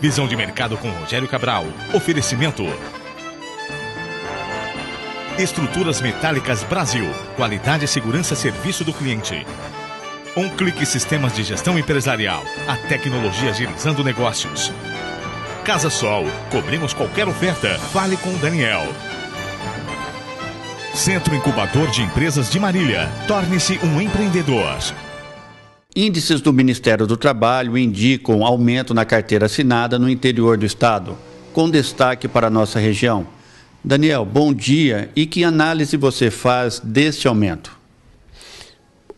Visão de mercado com Rogério Cabral. Oferecimento. Estruturas Metálicas Brasil. Qualidade, segurança, serviço do cliente. Um clique Sistemas de Gestão Empresarial. A tecnologia agilizando negócios. Casa Sol. Cobrimos qualquer oferta. Fale com o Daniel. Centro Incubador de Empresas de Marília. Torne-se um empreendedor. Índices do Ministério do Trabalho indicam aumento na carteira assinada no interior do estado, com destaque para a nossa região. Daniel, bom dia. E que análise você faz deste aumento?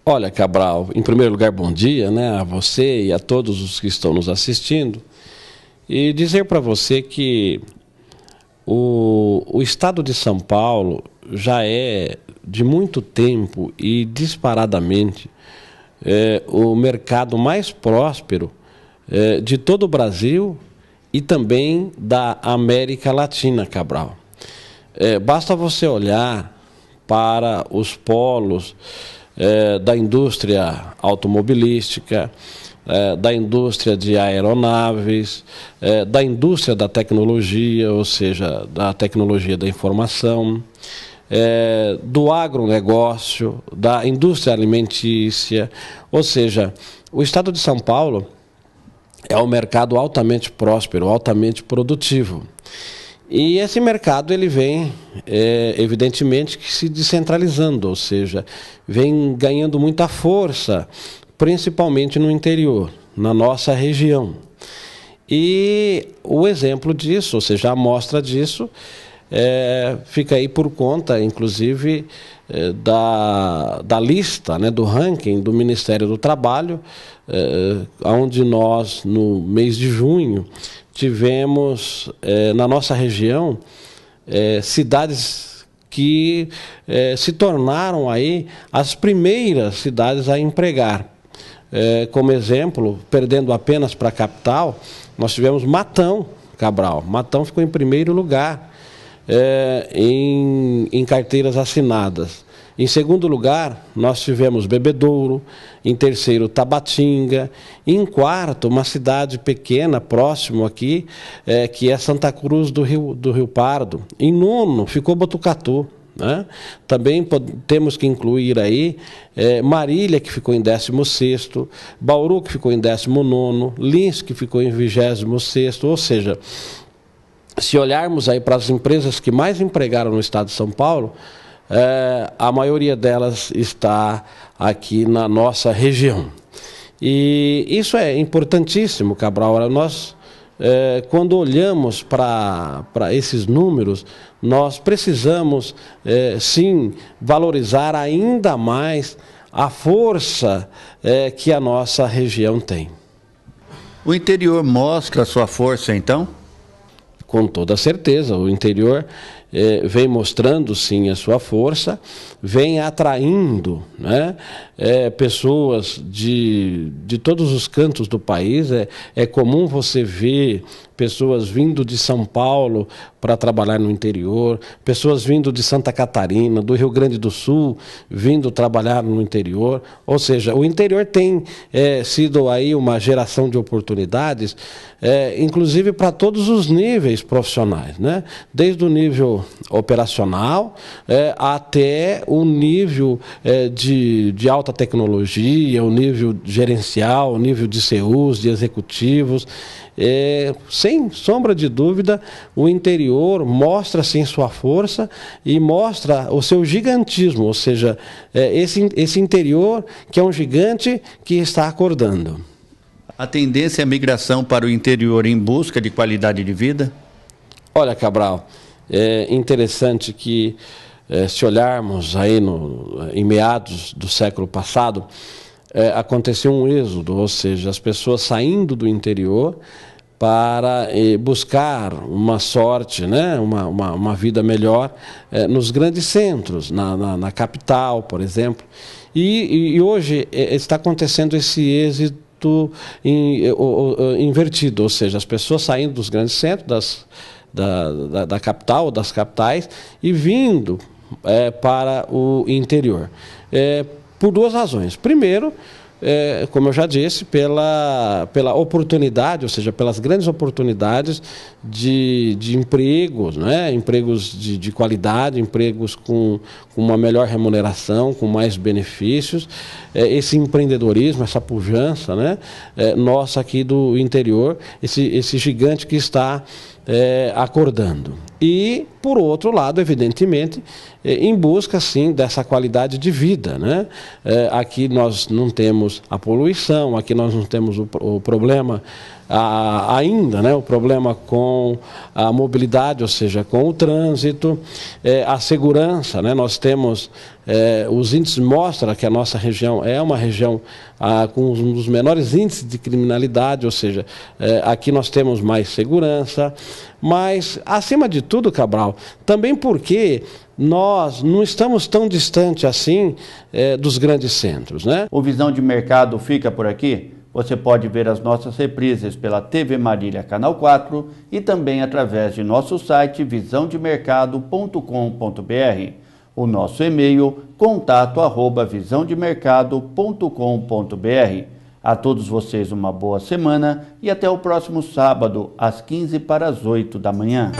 Olha, Cabral, em primeiro lugar, bom dia né, a você e a todos os que estão nos assistindo. E dizer para você que o, o estado de São Paulo já é de muito tempo e disparadamente é, o mercado mais próspero é, de todo o Brasil e também da América Latina, Cabral. É, basta você olhar para os polos é, da indústria automobilística, é, da indústria de aeronaves, é, da indústria da tecnologia, ou seja, da tecnologia da informação, é, do agronegócio, da indústria alimentícia, ou seja, o estado de São Paulo é um mercado altamente próspero, altamente produtivo. E esse mercado ele vem, é, evidentemente, que se descentralizando, ou seja, vem ganhando muita força, principalmente no interior, na nossa região. E o exemplo disso, ou seja, a amostra disso, é, fica aí por conta, inclusive, é, da, da lista, né, do ranking do Ministério do Trabalho, é, onde nós, no mês de junho, tivemos é, na nossa região é, cidades que é, se tornaram aí as primeiras cidades a empregar. É, como exemplo, perdendo apenas para a capital, nós tivemos Matão, Cabral. Matão ficou em primeiro lugar é, em, em carteiras assinadas. Em segundo lugar, nós tivemos Bebedouro, em terceiro, Tabatinga, em quarto, uma cidade pequena, próximo aqui, é, que é Santa Cruz do Rio, do Rio Pardo. Em nono, ficou Botucatu. Né? Também temos que incluir aí é, Marília, que ficou em 16, Bauru, que ficou em 19, Lins, que ficou em 26, ou seja, se olharmos aí para as empresas que mais empregaram no estado de São Paulo, é, a maioria delas está aqui na nossa região. E isso é importantíssimo, Cabral. Nós, é, quando olhamos para esses números, nós precisamos, é, sim, valorizar ainda mais a força é, que a nossa região tem. O interior mostra a sua força, então? Com toda certeza. O interior é, vem mostrando sim a sua força, vem atraindo né, é, pessoas de, de todos os cantos do país. É, é comum você ver pessoas vindo de São Paulo para trabalhar no interior, pessoas vindo de Santa Catarina, do Rio Grande do Sul, vindo trabalhar no interior. Ou seja, o interior tem é, sido aí uma geração de oportunidades, é, inclusive para todos os níveis profissionais, né? desde o nível operacional é, até o nível é, de, de alta tecnologia, o nível gerencial, o nível de CEUs, de executivos. É, sem sombra de dúvida, o interior mostra sim sua força e mostra o seu gigantismo, ou seja, é, esse, esse interior que é um gigante que está acordando. A tendência é a migração para o interior em busca de qualidade de vida? Olha, Cabral, é interessante que, é, se olharmos aí no, em meados do século passado, é, aconteceu um êxodo, ou seja, as pessoas saindo do interior para buscar uma sorte, né, uma, uma, uma vida melhor eh, nos grandes centros, na, na, na, capital, por exemplo. E, e hoje eh, está acontecendo esse êxito in, invertido, ou seja, as pessoas saindo dos grandes centros, das, da, da, da capital, das capitais, e vindo para o interior. por duas razões. Primeiro, é, como eu já disse, pela, pela oportunidade, ou seja, pelas grandes oportunidades de, de empregos, né? empregos de, de qualidade, empregos com, com uma melhor remuneração, com mais benefícios, é, esse empreendedorismo, essa pujança né? É, nossa aqui do interior, esse, esse gigante que está é, acordando. E, por outro lado, evidentemente, é, em busca, sim, dessa qualidade de vida. Né? É, aqui nós não temos a poluição, aqui nós não temos o, o problema ainda, né, o problema com a mobilidade, ou seja, com o trânsito, é, a segurança. Né, nós temos, é, os índices mostram que a nossa região é uma região com um dos menores índices de criminalidade, ou seja, é, aqui nós temos mais segurança, mas, acima de tudo, Cabral, também porque nós não estamos tão distante assim é, dos grandes centros. Né? O Visão de Mercado fica por aqui. Você pode ver as nossas reprises pela TV Marília Canal 4 e também através de nosso site visãodemercado.com.br. O nosso e-mail contato arroba visãodemercado.com.br. A todos vocês uma boa semana e até o próximo sábado às 15 para as 8 da manhã.